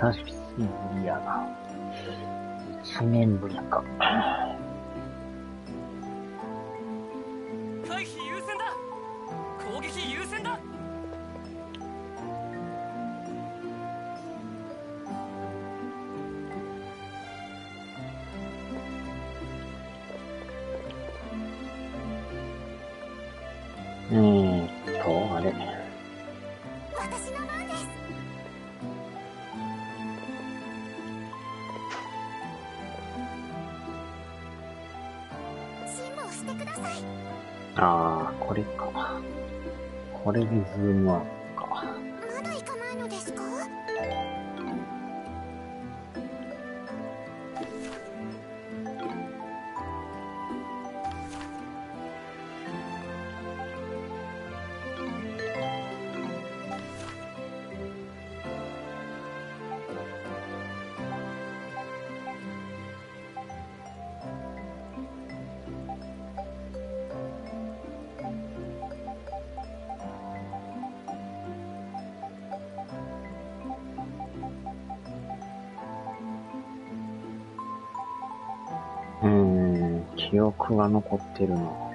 久しぶりやな。一年ぶりか。これでズームアップ記憶が残ってるな。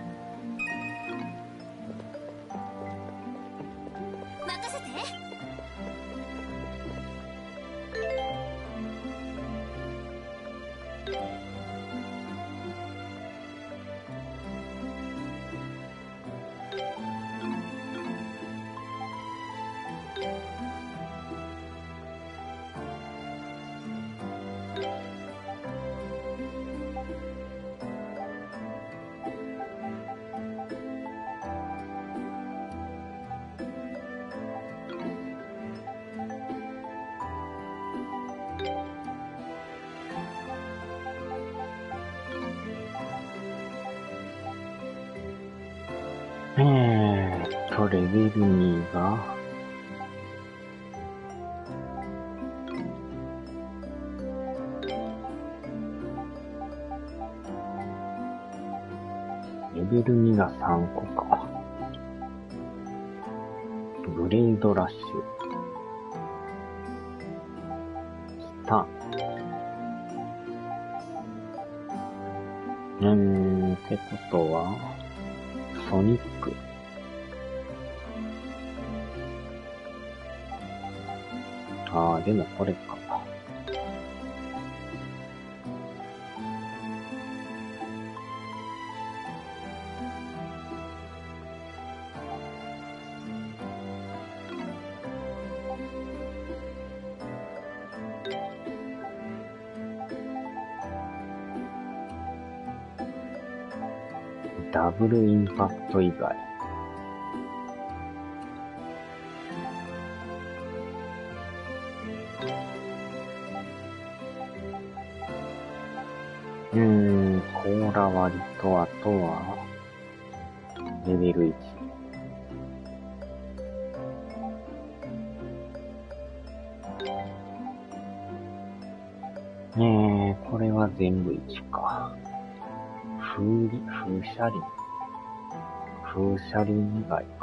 ダブルインパクト以外。うーん、コーラ割りと、あとは、レベル1。ねえ、これは全部1。風り、風車輪。風車輪以外か。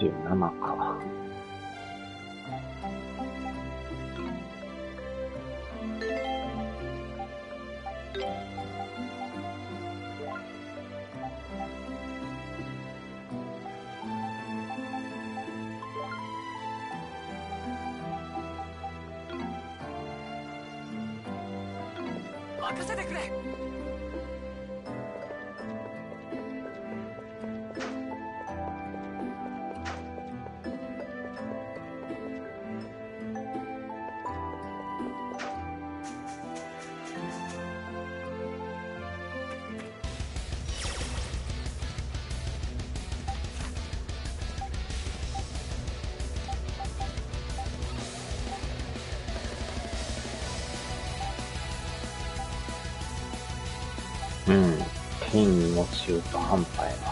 27か。任せてくれ中途半端やな。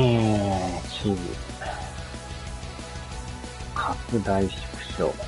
えー、地図。拡大縮小。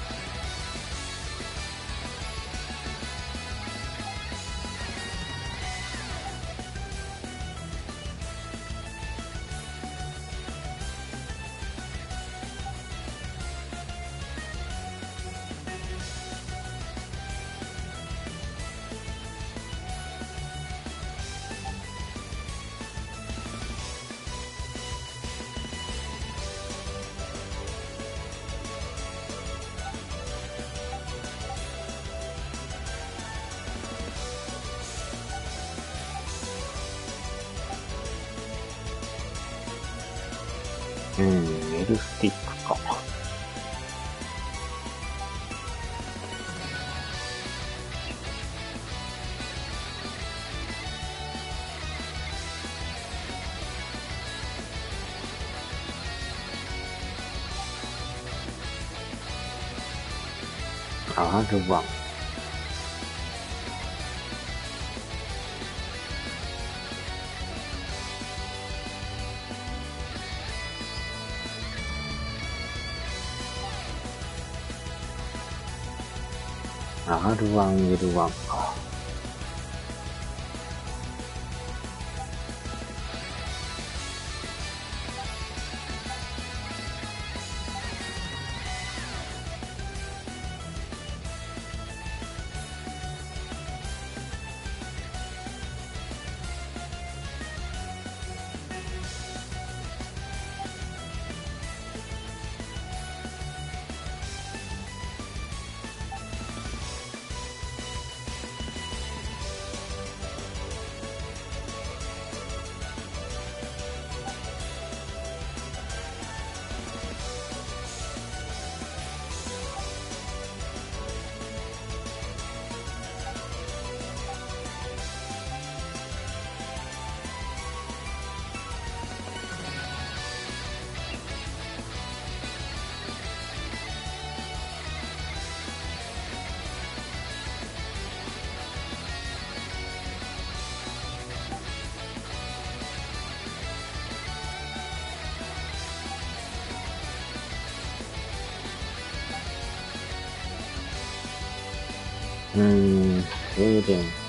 R1。R1、L1 か。うー嗯，也有点。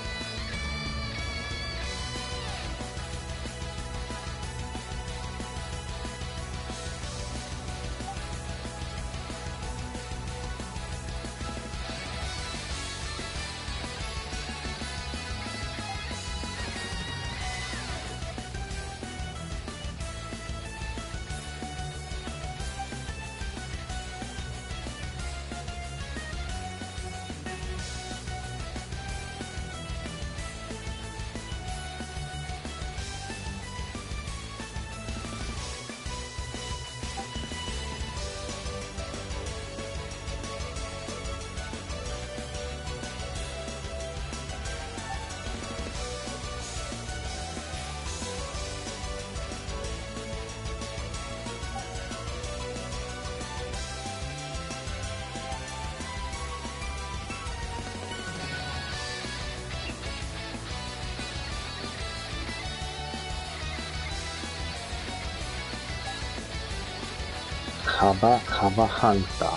カバ、サバハンター。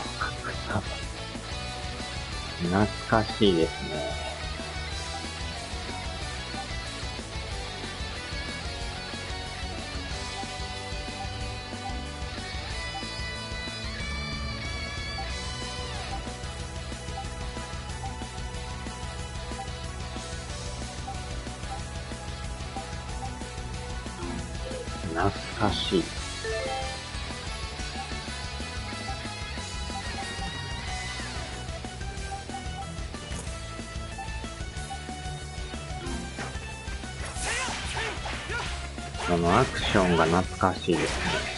懐かしいですね。ンが懐かしいですね。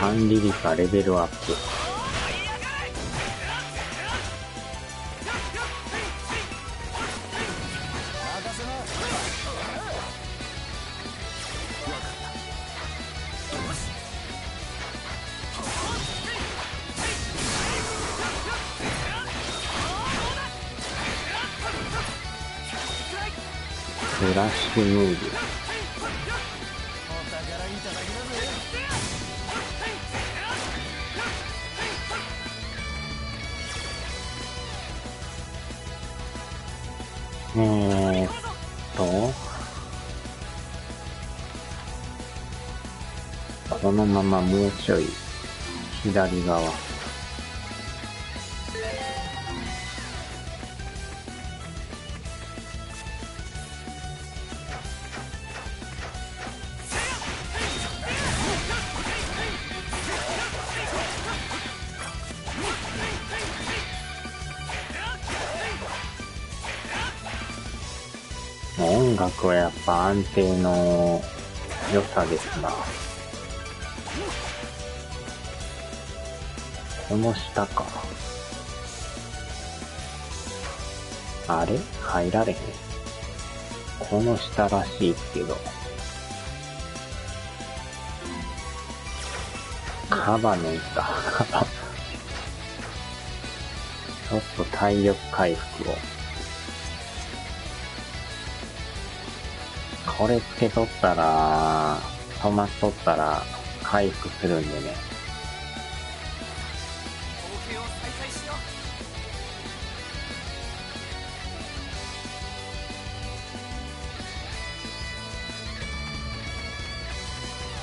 管理率はレベルアップ。フラッシュムーブ。お宝いただけだぜえーっと、このままもうちょい左側。ぱ安定の良さですな。この下か。あれ？入られへん。この下らしいけど。カバネンか。ちょっと体力回復を。これつけとったら、止まっとったら回復するんでね。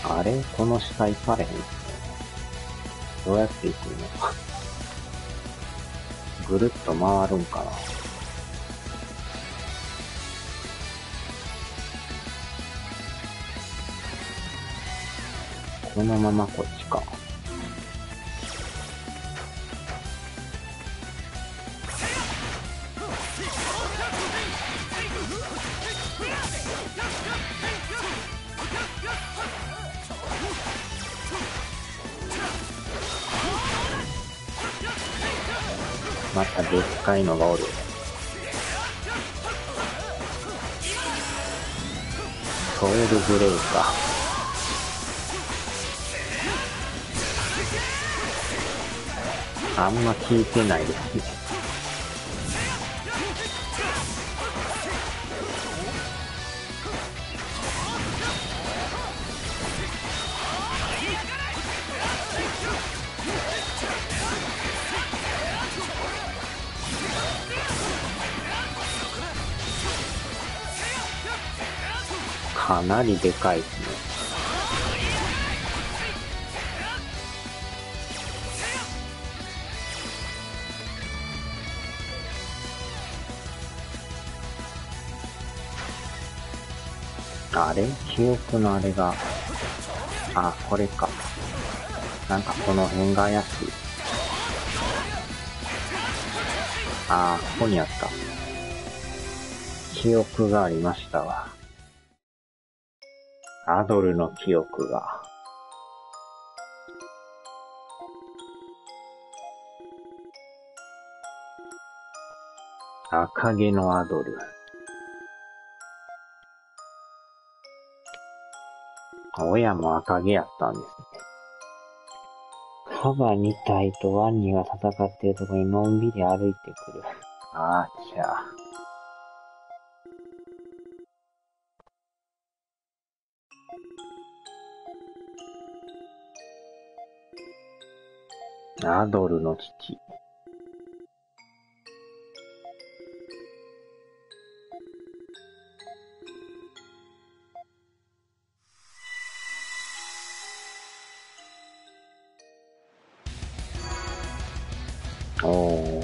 あれ？この下行かれへん。どうやって行くの？か。ぐるっと回るんかな。このままこっちか。またでっかいのがおる。ソウルブレイカあんま聞いてないですね。かなりでかいですね。記憶のあれが、あ、これか。なんかこの辺が怪しい。あ、ここにあった。記憶がありましたわ。アドルの記憶が。赤毛のアドル。親も赤毛やったんですね。カバ2体とワニが戦っているところにのんびり歩いてくる。あーちゃ。アドルの父。お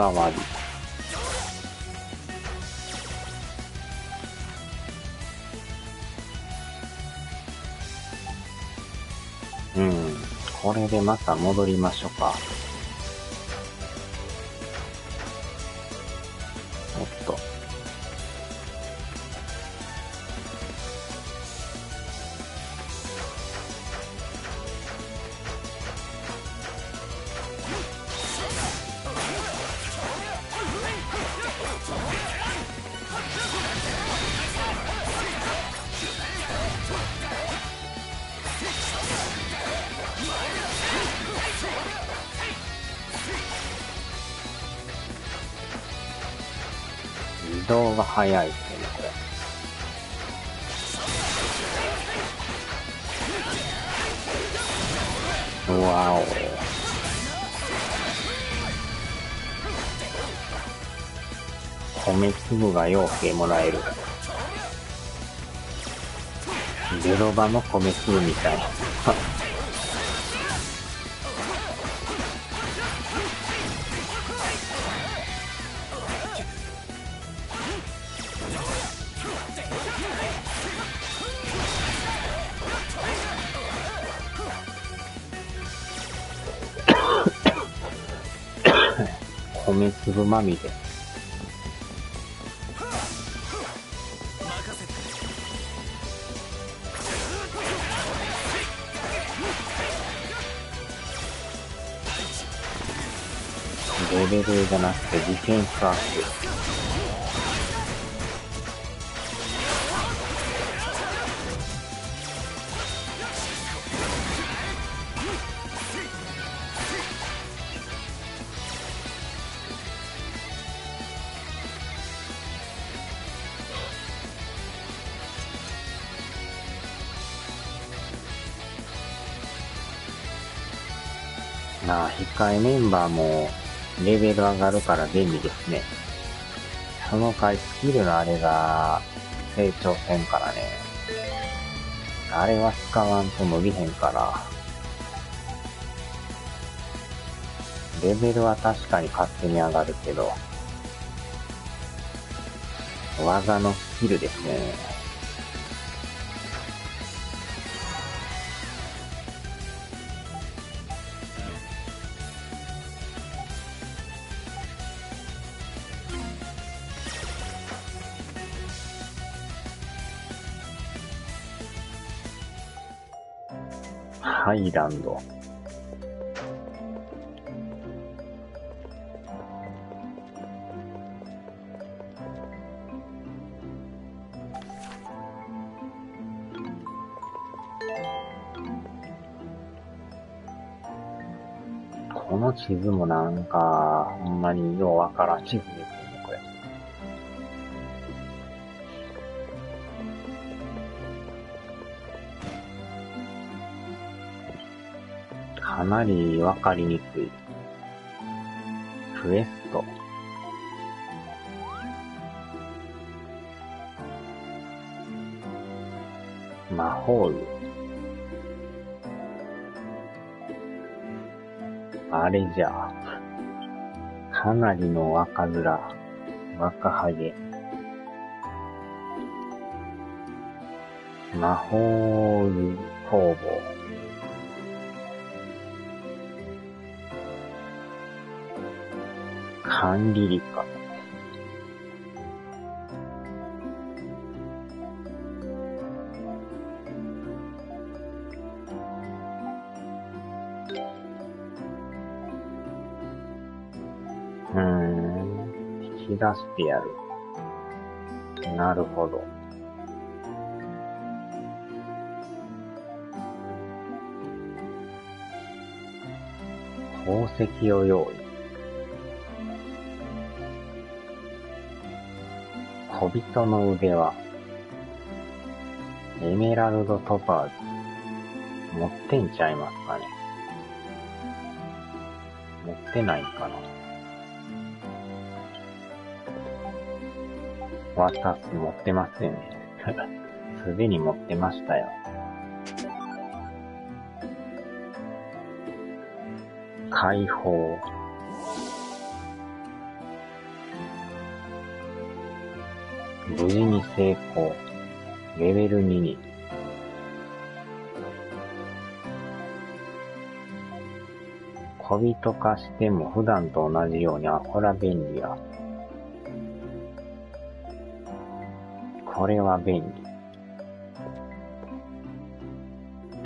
ー。甲羅割り。うん。これでまた戻りましょうか。粒がようけもらえる。ゼロ場の米粒みたい。米粒まみれ。レベルじゃなくてディフェンスアップ。なあ、控えメンバーもレベル上がるから便利ですね。その回スキルのあれが成長せんからね。あれは使わんと伸びへんから。レベルは確かに勝手に上がるけど、技のスキルですね。ハイランド。この地図もなんか、ほんまにようわからん地図ですかなりわかりにくい。クエスト。魔法ル。あれじゃ。かなりの若面。若ハゲ。魔法工房。管理理科。うーん。引き出してやる。なるほど。宝石を用意。人の腕輪。エメラルドトパーズ。持ってんちゃいますかね。持ってないかな。私持ってませんね。すでに持ってましたよ。解放。無事に成功。レベル2に。小人化しても普段と同じように、あ、これは便利や。これは便利。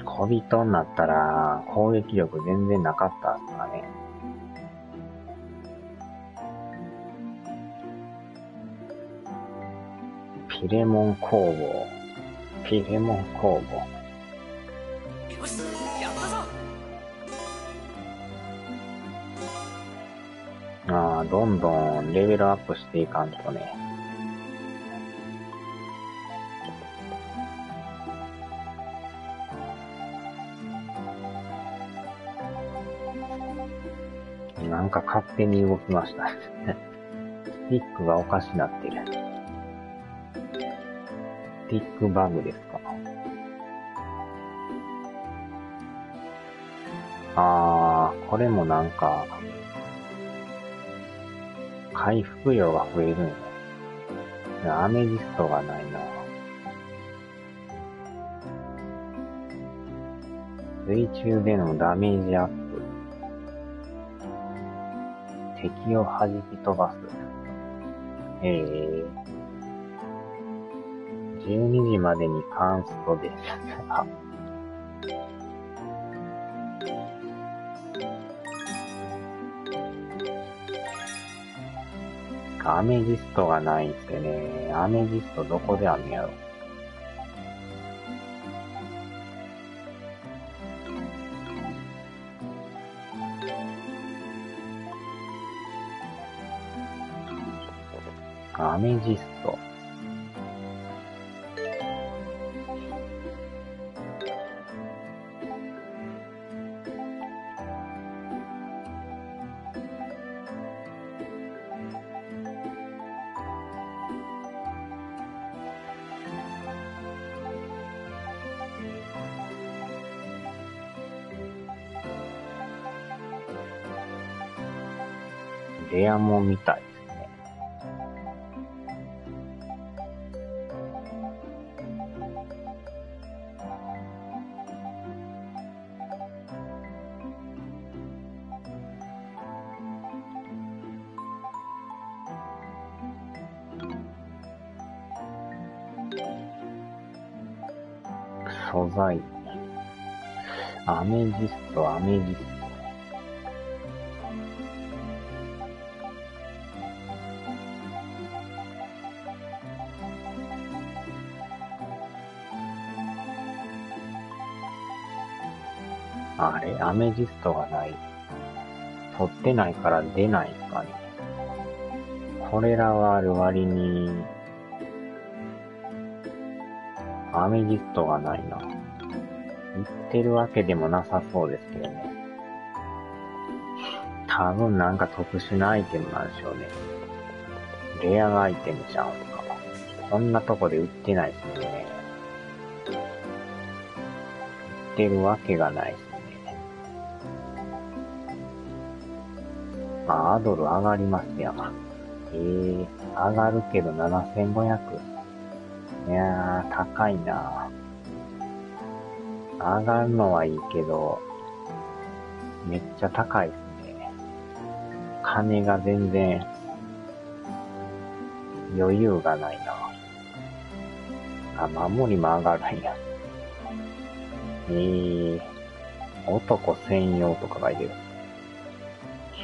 小人になったら攻撃力全然なかったピレモン工房。ピレモン工房。よしやったぞああ、どんどんレベルアップしていかんとね。なんか勝手に動きました。スティックがおかしなってる。スティックバグですか？あー、これもなんか、回復量が増えるんや。アメジストがないな。水中でのダメージアップ。敵を弾き飛ばす。ええ12時までにカンストです。あアメジストがないんすよね。アメジストどこであんねやろ。アメジスト。レアも見たい。メジストがない。取ってないから出ないかね。これらはある割に、アメジストがないな。言ってるわけでもなさそうですけどね。多分なんか特殊なアイテムなんでしょうね。レアアイテムちゃうんか。こんなとこで売ってないですね。売ってるわけがないですアドル上がりますやん。えー、上がるけど7500。いやー、高いな上がるのはいいけど、めっちゃ高いですね。金が全然、余裕がないな。あ、守りも上がるんや。えー、男専用とか書いてる。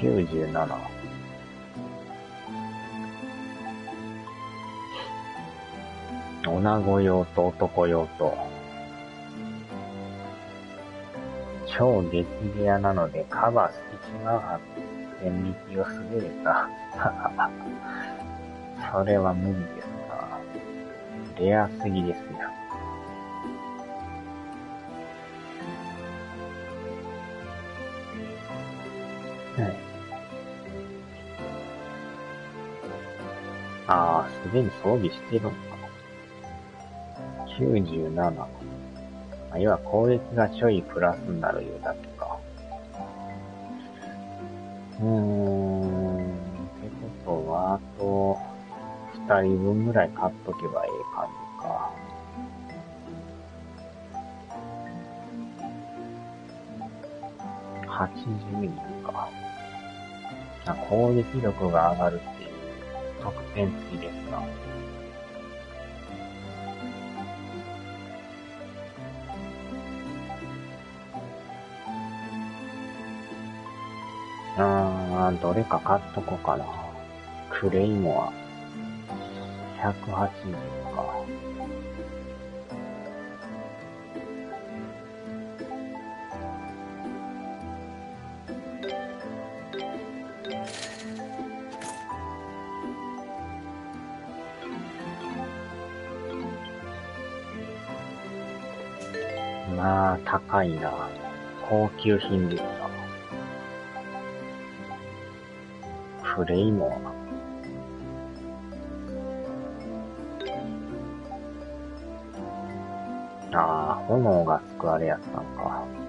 97。女子用と男用と、超激レアなのでカバー1万8000匹を滑れた。それは無理ですな。レアすぎですよ。はい。ああ、すでに装備してるのかな。97。あ、要は攻撃がちょいプラスになるいうだけか。うーん、ってことは、あと、二人分ぐらい買っとけばええ感じか。80人か。攻撃力が上がるっていう特典付ですな。あー、どれか買っとこうかな。クレイモア。180か。高いな。高級品ですな。クレイモア。ああ、炎がつくあれやったんか。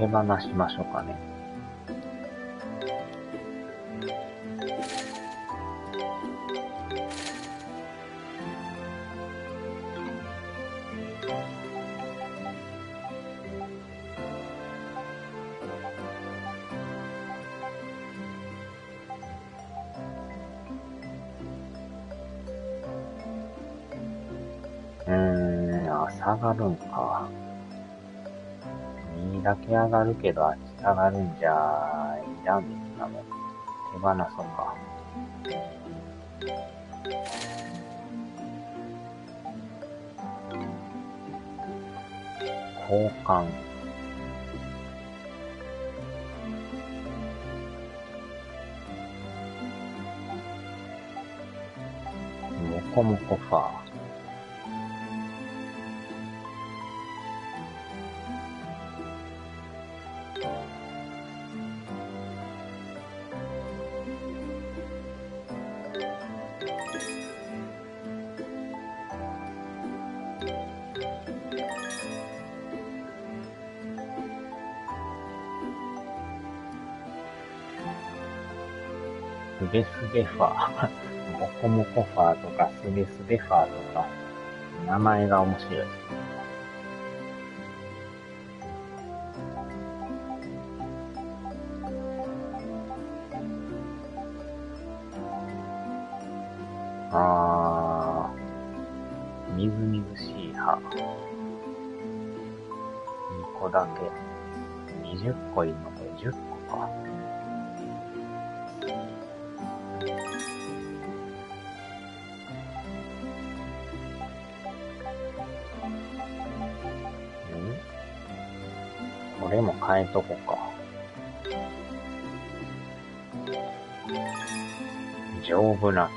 手放しましょうかね。2だけ上がるけど、あっち上がるんじゃ、いらんですなも。手放そうか。交換。もこもこファー。スベスベファー、モコモコファーとかスベスベファーとか、名前が面白いんこれも変えとこか。丈夫な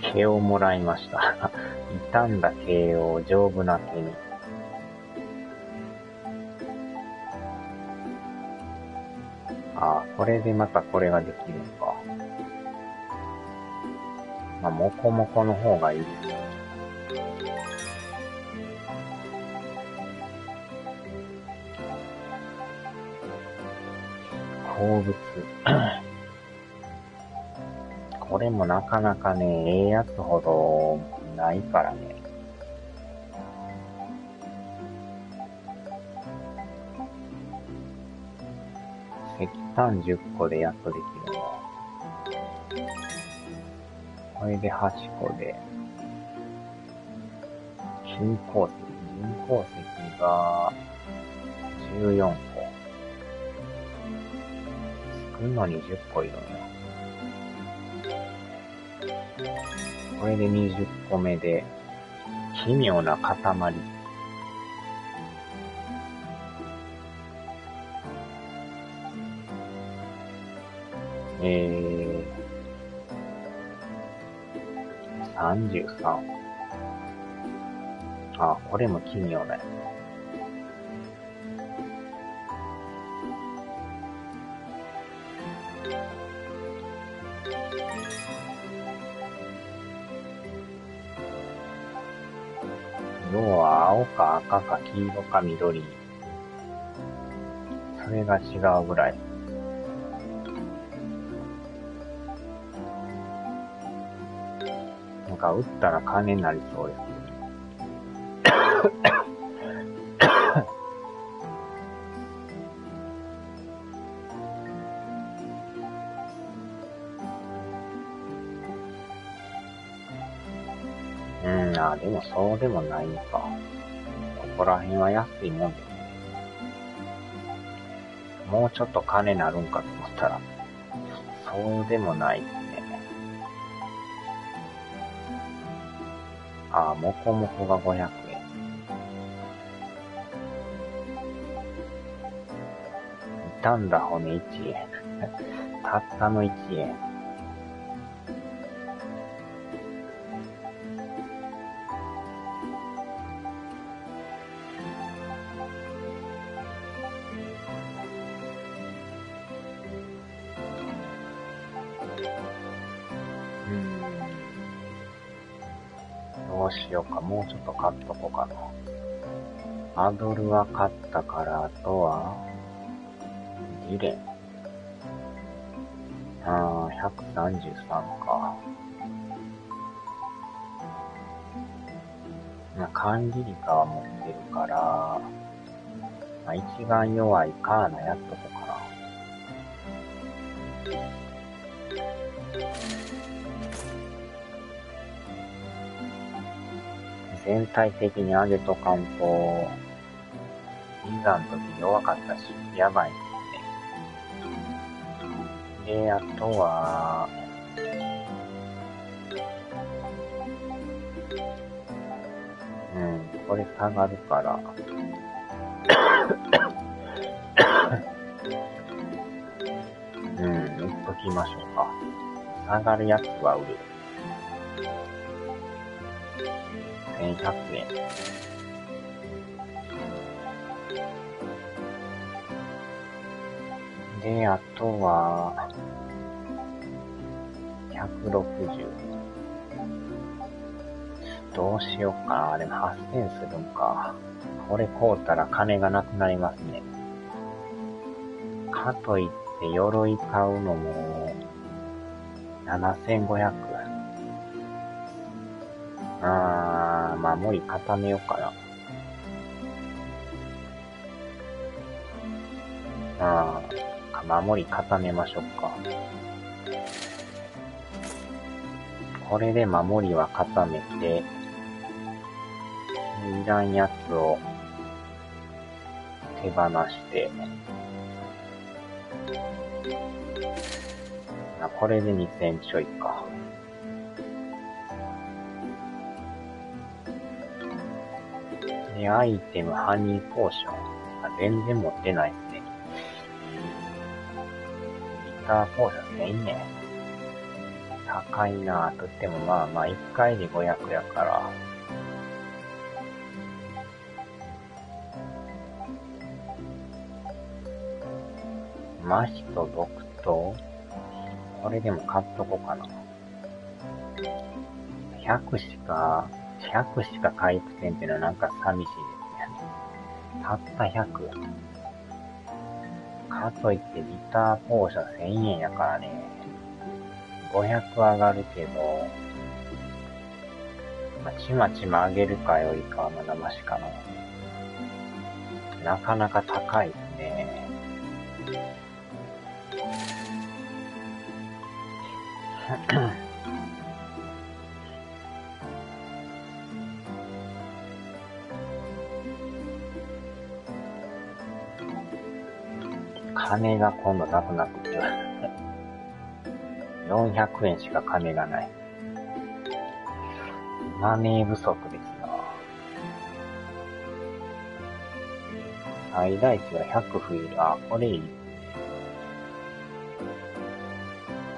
毛。毛をもらいました。傷んだ毛を丈夫な毛に。ああ、これでまたこれができるのか。まあ、もこもこの方がいいですね。鉱物。これもなかなかね、ええやつほどないからね。石炭10個でやっとできるの。これで8個で。金鉱石、銀鉱石が14個。作るのに10個いるのよ。これで20個目で、奇妙な塊。えー、33。あ、これも奇妙だよ。赤か黄色か緑。それが違うぐらい。なんか打ったら金になりそうですけど。うん、あ、でもそうでもないのか。こら辺は安いもんで。もうちょっと金なるんかと思ったら、そうでもないですね。あ、もこもこが500円。傷んだ骨1円。たったの1円。どうしようか。もうちょっと買っとこうかな。アドルは買ったから、あとは、リレン。あー、133か。まあ、管理理科は持ってるから、まあ、一番弱いカーナやっとこうか全体的に上げとかんと、いざの時弱かったし、やばいですね。で、あとは、うん、これ下がるから、うん、売っときましょうか。下がるやつは売る。1100円。で、あとは、160。どうしようかな。でも8000するんか。これ買うたら金がなくなりますね。かといって鎧買うのも、7500。あー、守り固めようかな。あー、守り固めましょうか。これで守りは固めて、いらんやつを手放して、あこれで2000ちょいか。アイテム、ハニーポーション。あ全然持ってないですね。ター放射1000円。高いなぁと言ってもまあまあ1回で500やから。麻痺と毒と、これでも買っとこうかな。100しか、100しか回復点っていうのはなんか寂しいですね。たった100。かといってリター放射1000円やからね。500上がるけど、まあ、ちまちま上げるかよりかはまだマシかな。なかなか高いですね。金が今度なくなってきた。400円しか金がない。マネー不足ですな。最大値が100増える。あ、これいい。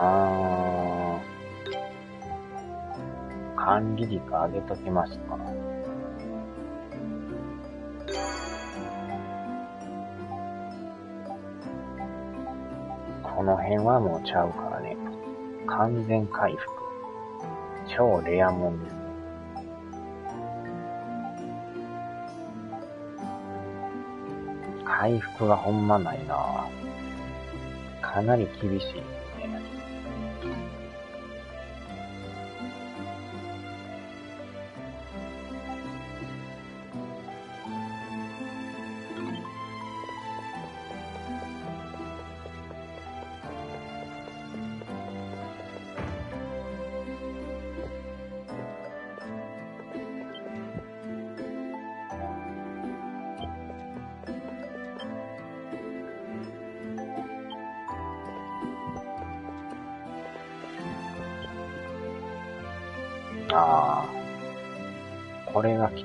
あー。管理率上げときますか。この辺はもうちゃうからね。完全回復。超レアもんです。回復がほんまないなかなり厳しい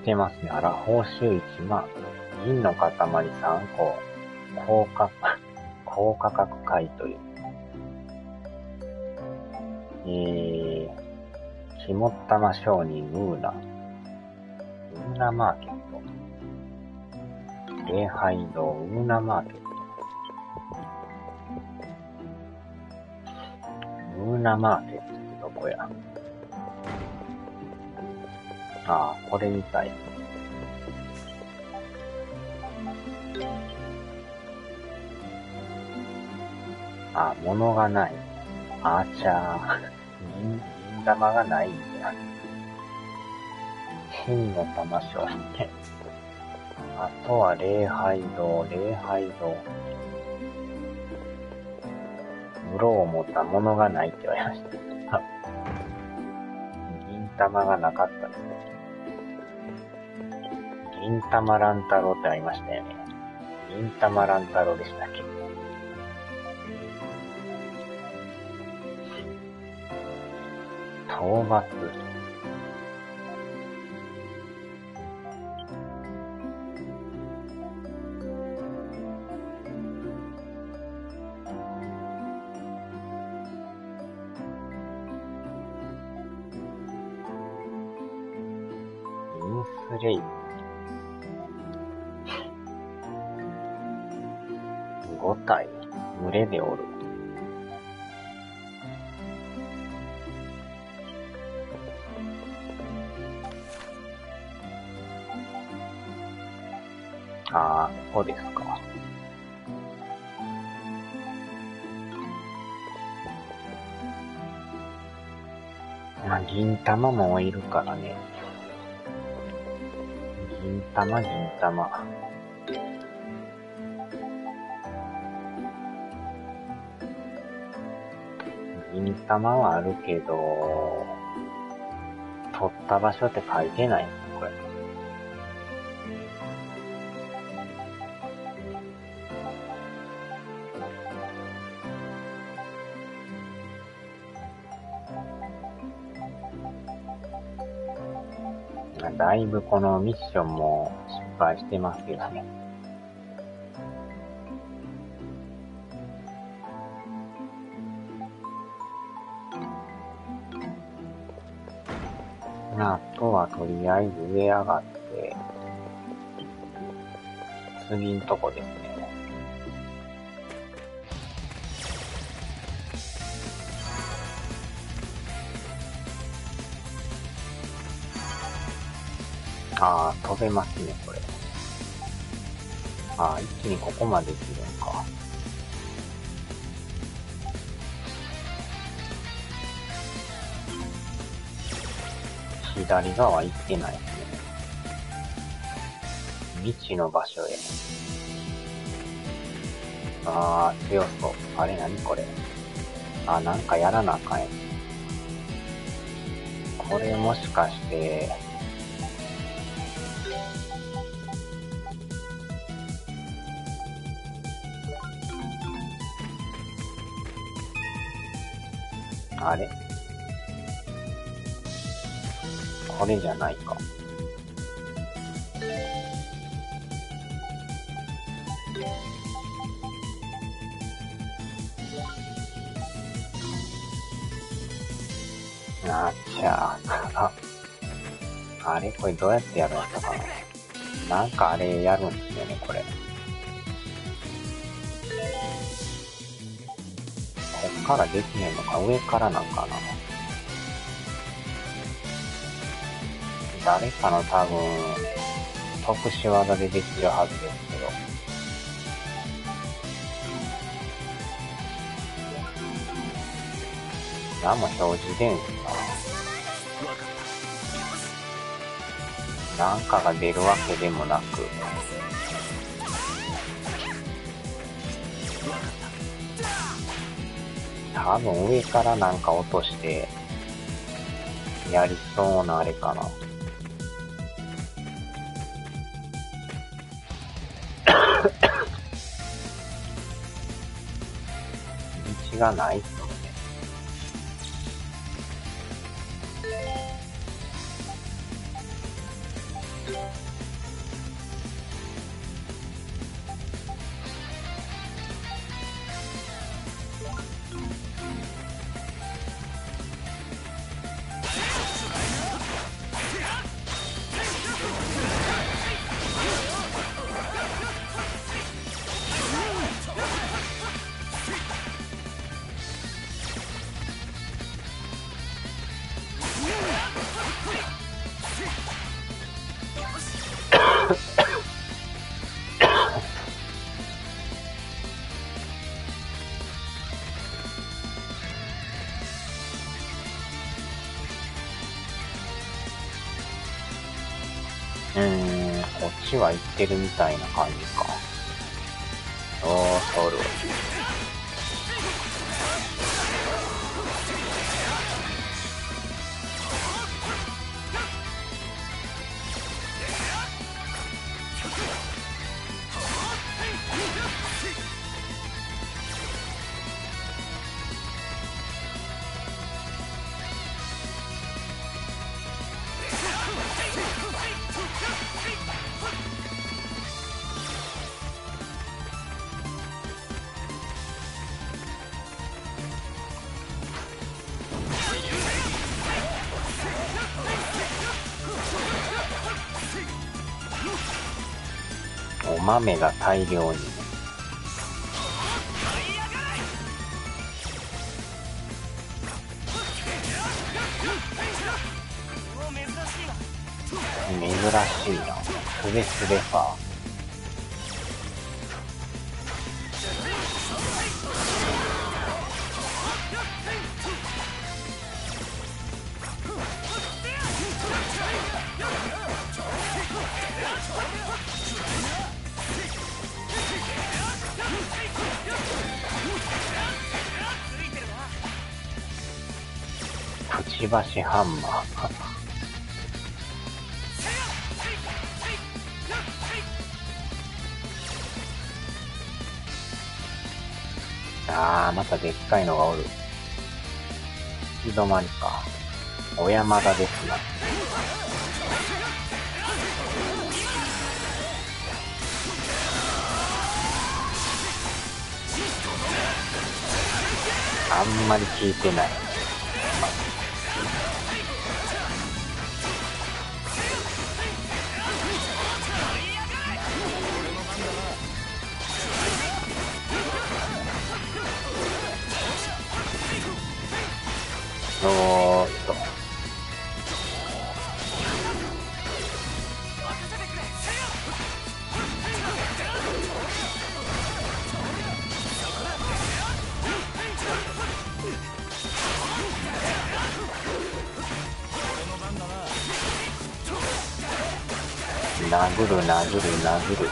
来てますね。あら、報酬1万。銀の塊3個。高価、高価格買い取り。えー、肝っ玉商人ウーナ。ウーナマーケット。礼拝堂ウーナマーケット。ウーナマーケットってどこや？ああ、これみたい。あ、物がない。あーちゃー。銀、銀玉がないんだ。金の玉商品。あとは礼拝堂、礼拝堂。室を持ったものがないって言われました。銀玉がなかったですね。銀玉乱太郎ってありましたよね。銀玉乱太郎でしたっけ？討伐。インスレイ群れでおる。ああ、ここですか。まあ、銀玉もいるからね。銀玉、銀玉。銀玉はあるけど、取った場所って書いてないこれ。だいぶこのミッションも失敗してますけどね。とりあえず上上がって、次んとこですね。ああ、飛べますね、これ。ああ、一気にここまで来るんか。左側行ってない。未知の場所へ。あー、強そう。あれ何これ。あ、なんかやらなあかんや。これもしかして、あれ？これじゃないか。あっちゃあ。あれ？これどうやってやるんやったかな？なんかあれやるんですよね、これ。こっからできないのか？上からなんかな？誰かの多分、特殊技でできるはずですけど。何も表示出んすか？なんかが出るわけでもなく。多分上からなんか落として、やりそうなあれかな。がない。ちは行ってるみたいな感じか。おー、タオル。は豆が大量に。珍しいな珍しいな。スレスレファー。くちばしハンマー。あー、またでっかいのがおる。行き止まりか。小山田ですな。あんまり効いてない。殴る殴る。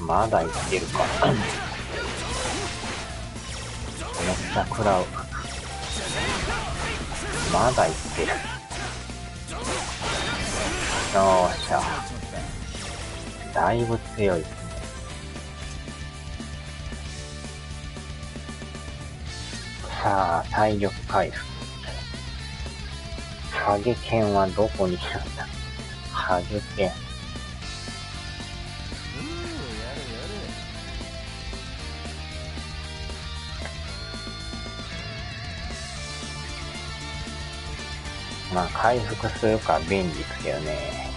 まだいってるか。だいぶ強いですねさあ体力回復。ハゲ剣はどこにいるんだ？ハゲ剣まあ回復するか便利ですけどね。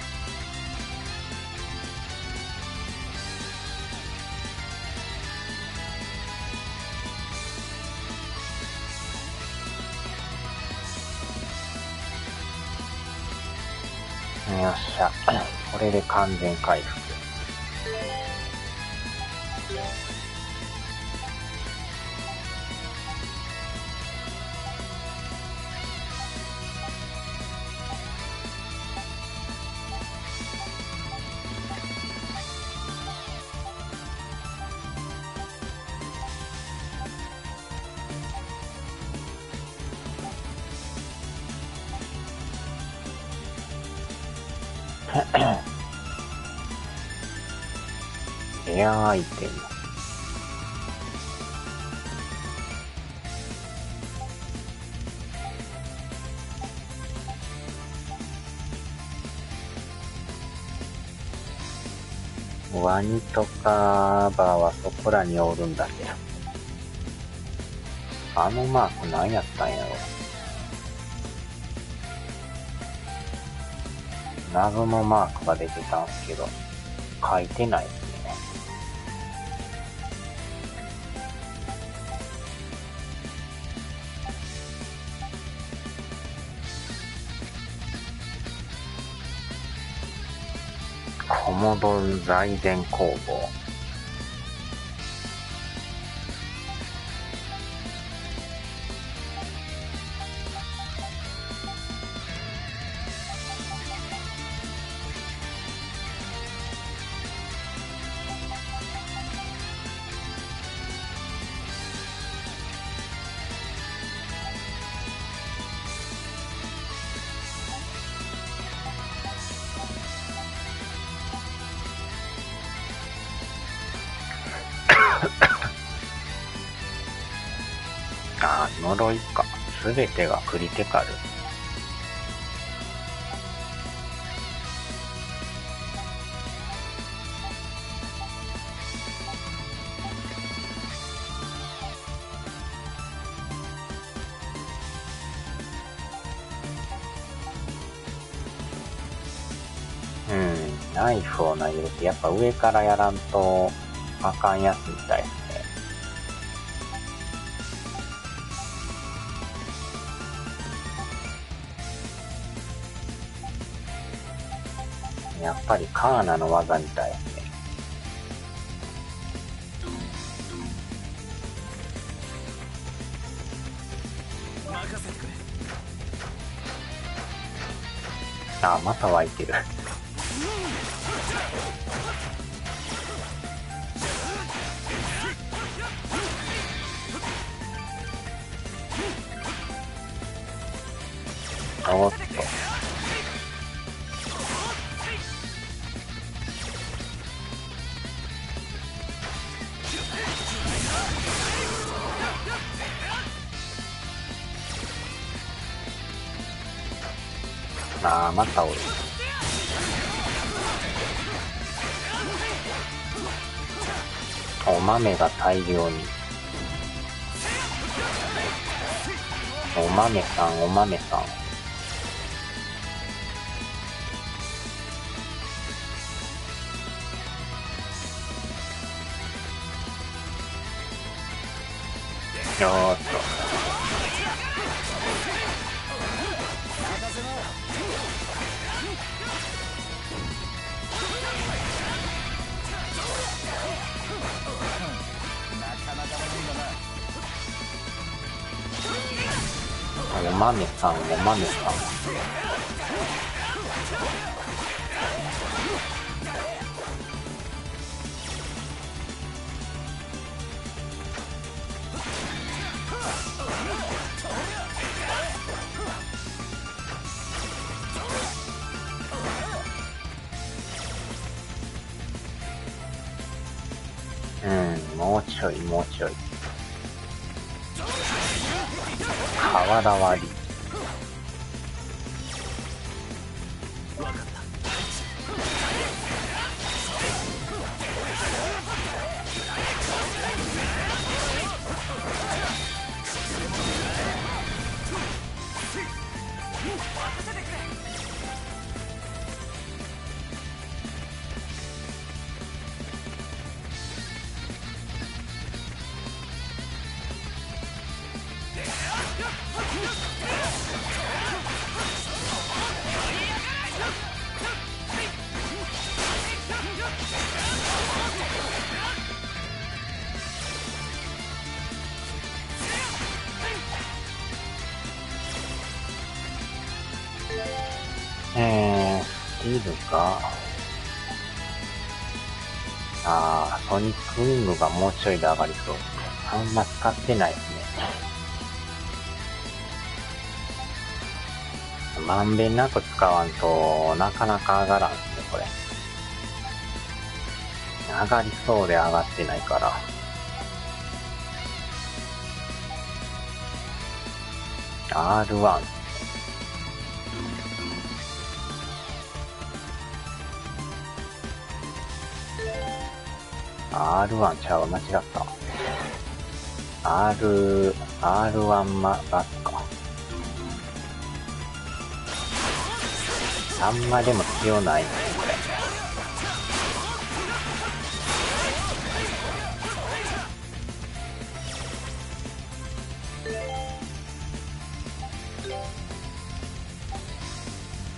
れで完全回復。とかバーはそこらにおるんだけど。あのマーク何やったんやろ謎のマークが出てたんすけど、書いてないコモドン財前工房。か。すべてがクリティカル。うん、ナイフを投げるってやっぱ上からやらんとあかんやつみたいですぱりカーナの技みたいね。あ、また湧いてる。あー、またおる。お豆が大量に。お豆さん、お豆さん。よーっと。お豆さん、お豆さん。うん、もうちょい、もうちょい。瓦割り。えー、スキルが、あ、ソニックウィングがもうちょいで上がりそう。あんま使ってないですね。まんべんなく使わんとなかなか上がらんっすね、これ。上がりそうで上がってないから。R1。R1 ちゃう、間違った。R、R1 マバスか。あんまでも強ないね、こ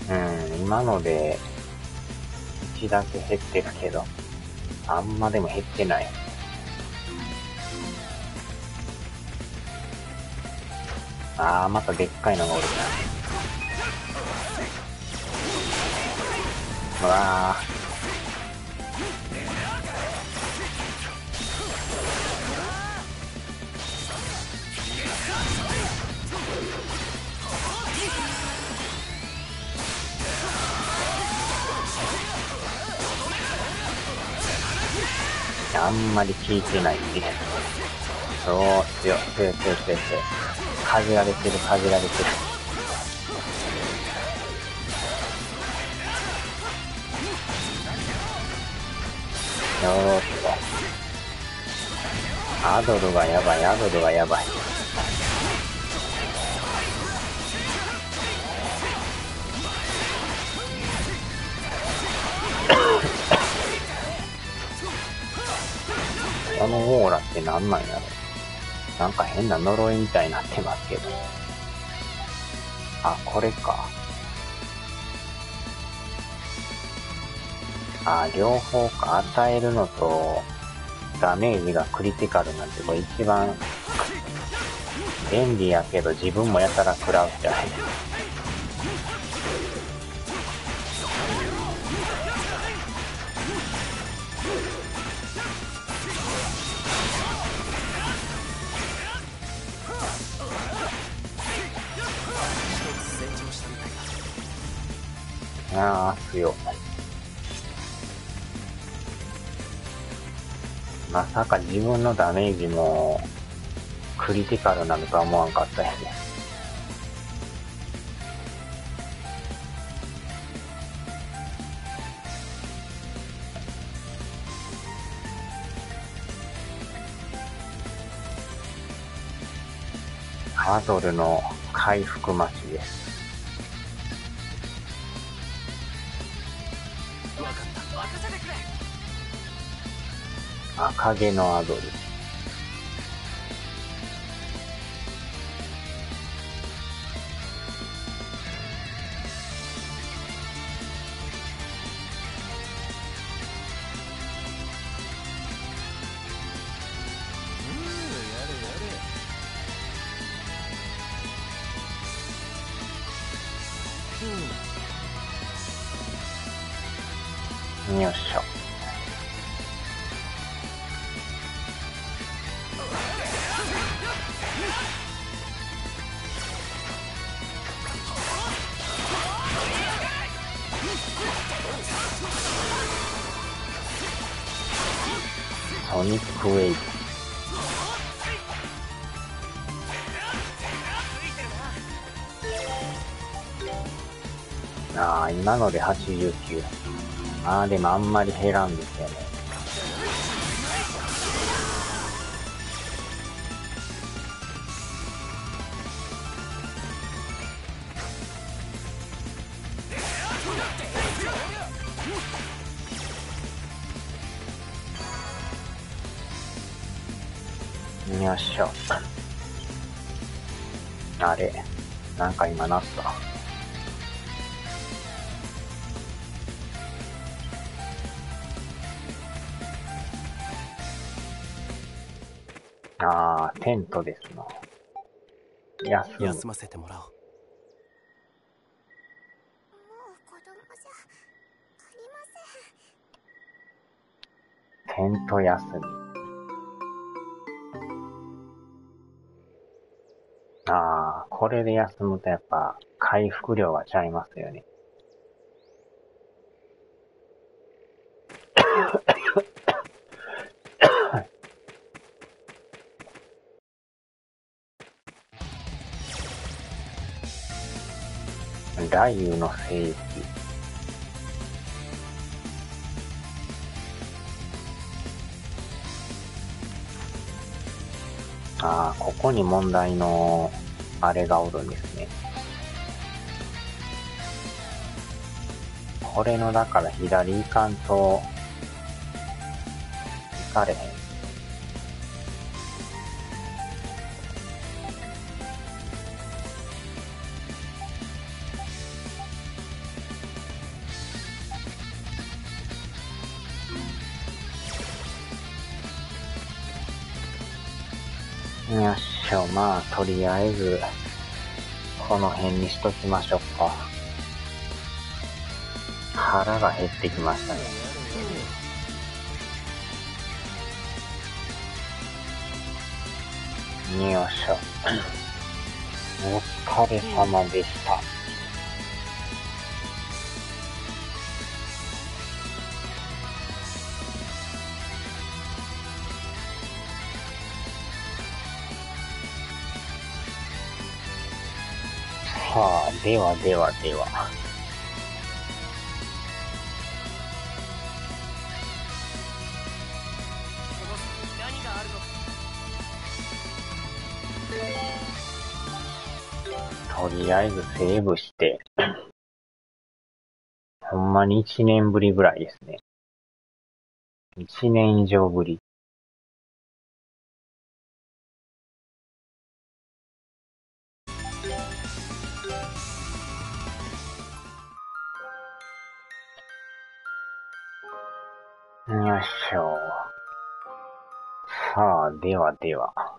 れ。うん、今ので、1だけ減ってるけど、あんまでも減ってない。あー、またでっかいのがおるな。うわー。あんまり効いてないね。そう、強い、強い、強い、強い、強い。かじられてる、かじられてる。よーっと。アドルがやばい、アドルがやばい。このオーラって何なんやろなんか変な呪いみたいになってますけど。あ、これか。あ、両方か。与えるのと、ダメージがクリティカルなんて、これ一番、便利やけど自分もやたら食らうじゃない成ああ、強。まさか自分のダメージも、クリティカルなのとは思わんかったよね。ハードルの回復待ちです。影のアドル。よいしょ。ソニックウェイブ。ああ、今ので89。ああ、でもあんまり減らんですよね。なんか今なった。あー、テントですな。休む。休ませてもらおうもう子供じゃありませんテント休み。ああ、これで休むとやっぱ回復量がちゃいますよね。雷雨の聖域。ああ、ここに問題の、あれがおるんですね。これの、だから左行かんと、行かれへん。よっしょ、まあ、とりあえず、この辺にしときましょうか。腹が減ってきましたね。よいしょ。お疲れ様でした。ではではでは。とりあえずセーブして、ほんまに一年ぶりぐらいですね。一年以上ぶり。さあ、ではでは。